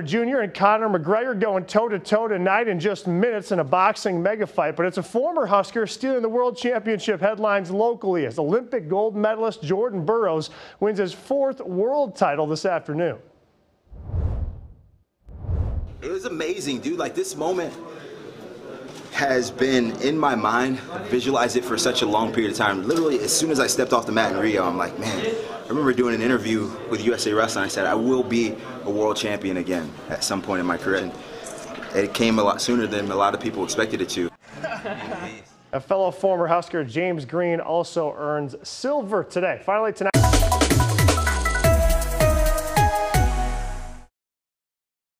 Jr. and Conor McGregor going toe to toe tonight in just minutes in a boxing mega fight. But it's a former Husker stealing the world championship headlines locally as Olympic gold medalist Jordan Burroughs wins his fourth world title this afternoon. It was amazing, dude. Like this moment has been in my mind, visualized it for such a long period of time. Literally, as soon as I stepped off the mat in Rio, I'm like, man, I remember doing an interview with USA Wrestling. I said, I will be a world champion again at some point in my career. And it came a lot sooner than a lot of people expected it to. a fellow former Husker, James Green, also earns silver today. Finally, tonight.